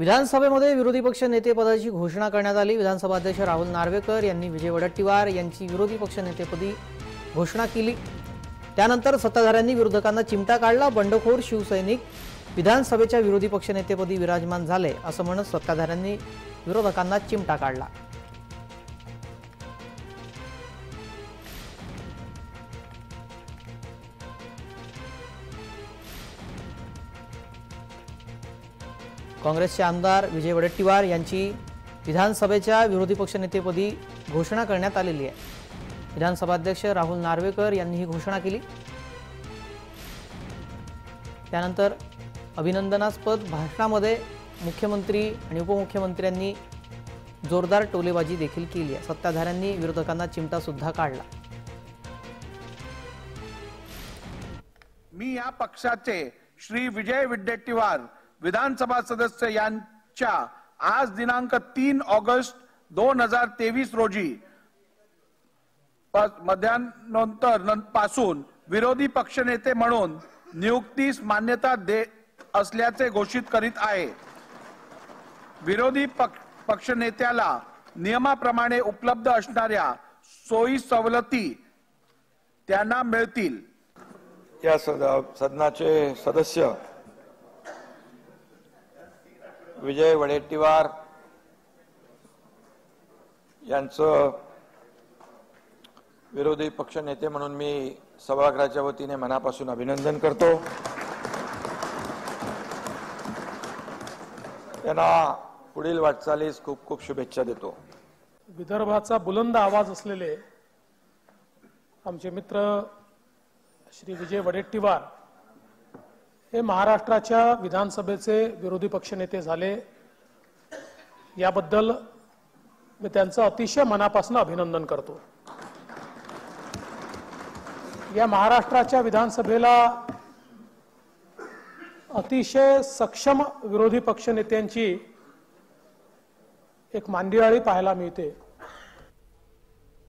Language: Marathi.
विधानसभेमध्ये विरोधी पक्ष नेतेपदाची घोषणा करण्यात आली. विधानसभा अध्यक्ष राहुल नार्वेकर यांनी विजय वडट्टीवार यांची विरोधी पक्ष नेतेपदी घोषणा केली. त्यानंतर सत्ताधाऱ्यांनी विरोधकांना चिमटा काढला. बंडखोर शिवसैनिक विधानसभेच्या विरोधी पक्षनेतेपदी विराजमान झाले असं म्हणत सत्ताधाऱ्यांनी विरोधकांना चिमटा काढला. काँग्रेसचे आमदार विजय वडेट्टीवार यांची विधानसभेच्या विरोधी पक्षनेतेपदी घोषणा करण्यात आलेली आहे. विधानसभा अध्यक्ष राहुल नार्वेकर यांनी ही घोषणा केली. त्यानंतर अभिनंदनास्पद भाषणामध्ये मुख्यमंत्री आणि उपमुख्यमंत्र्यांनी जोरदार टोलेबाजी देखील केली आहे. सत्ताधाऱ्यांनी विरोधकांना चिमटासुद्धा काढला. मी या पक्षाचे श्री विजय विड्डेट्टीवार विधानसभा सदस्य यांच्या आज दिनांक तीन ऑगस्ट दोन हजार तेवीस रोजी मध्यानंतरपासून विरोधी पक्षनेते म्हणून नियुक्तीस मान्यता देत असल्याचे घोषित करीत आहे. विरोधी पक्ष पक्षनेत्याला नियमाप्रमाणे उपलब्ध असणाऱ्या सोयी सवलती त्यांना मिळतील. या सद- सदनाचे सदस्य विजय वडेट्टीवार यांचं विरोधी पक्ष नेते म्हणून मी सभागृहाच्या वतीने मनापासून अभिनंदन करतो. त्यांना पुढील वाटचालीस खूप खूप शुभेच्छा देतो. विदर्भाचा बुलंद आवाज असलेले आमचे मित्र श्री विजय वडेट्टीवार हे महाराष्ट्राच्या विधानसभेचे विरोधी पक्षनेते झाले. याबद्दल मी त्यांचं अतिशय मनापासून अभिनंदन करतो. या महाराष्ट्राच्या विधानसभेला अतिशय सक्षम विरोधी पक्षनेत्यांची एक मांदियाळी पाहायला मिळते.